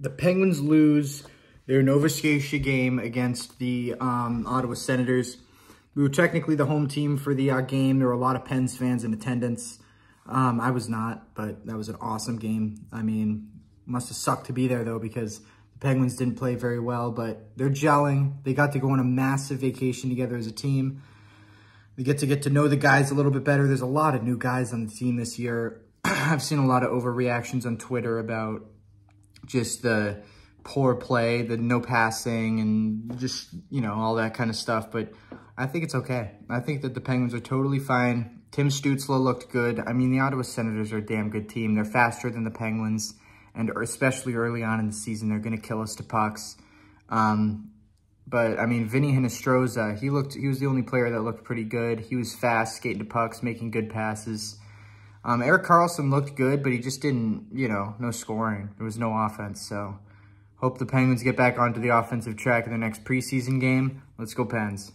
the Penguins lose their Nova Scotia game against the um, Ottawa Senators. We were technically the home team for the uh, game. There were a lot of Pens fans in attendance. Um, I was not, but that was an awesome game. I mean, must have sucked to be there, though, because the Penguins didn't play very well, but they're gelling. They got to go on a massive vacation together as a team. They get to get to know the guys a little bit better. There's a lot of new guys on the team this year. I've seen a lot of overreactions on Twitter about just the poor play, the no passing, and just, you know, all that kind of stuff. But I think it's okay. I think that the Penguins are totally fine. Tim Stützle looked good. I mean, the Ottawa Senators are a damn good team. They're faster than the Penguins, and especially early on in the season, they're going to kill us to pucks. Um, but, I mean, Vinny Hinostroza, he looked, he was the only player that looked pretty good. He was fast, skating to pucks, making good passes. Um, Erik Karlsson looked good, but he just didn't, you know, no scoring. There was no offense, so hope the Penguins get back onto the offensive track in the next preseason game. Let's go Pens.